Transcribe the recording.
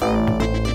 Música